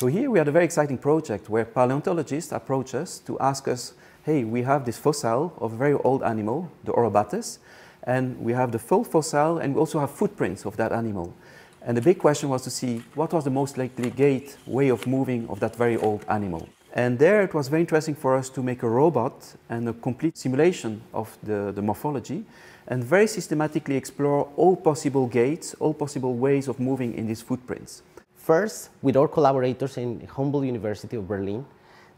So here we had a very exciting project where paleontologists approach us to ask us, hey, we have this fossil of a very old animal, the Orobates, and we have the full fossil and we also have footprints of that animal. And the big question was to see what was the most likely gait, way of moving of that very old animal. And there it was very interesting for us to make a robot and a complete simulation of the, the morphology and very systematically explore all possible gaits, all possible ways of moving in these footprints. First, with our collaborators in Humboldt University of Berlin,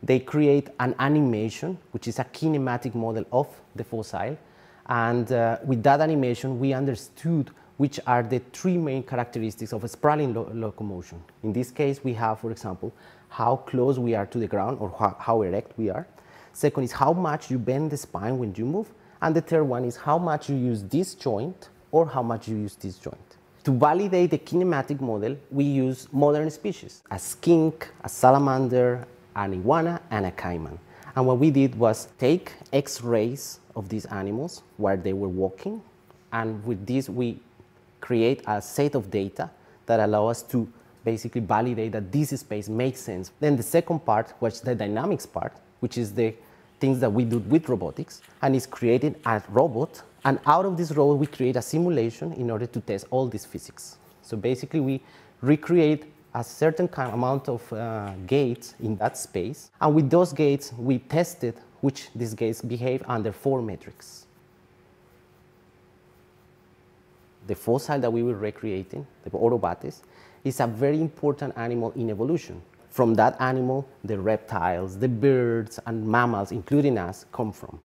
they create an animation, which is a kinematic model of the fossil. And uh, with that animation, we understood which are the three main characteristics of a sprawling lo locomotion. In this case, we have, for example, how close we are to the ground or how, how erect we are. Second is how much you bend the spine when you move. And the third one is how much you use this joint or how much you use this joint. To validate the kinematic model, we use modern species, a skink, a salamander, an iguana, and a caiman. And what we did was take x-rays of these animals where they were walking, and with this we create a set of data that allow us to basically validate that this space makes sense. Then the second part, which the dynamics part, which is the things that we do with robotics, and is creating a robot and out of this robot, we create a simulation in order to test all this physics. So basically, we recreate a certain kind amount of uh, gaits in that space. And with those gaits, we tested which these gaits behave under four metrics. The fossil that we were recreating, the Orobates, is a very important animal in evolution. From that animal, the reptiles, the birds, and mammals, including us, come from.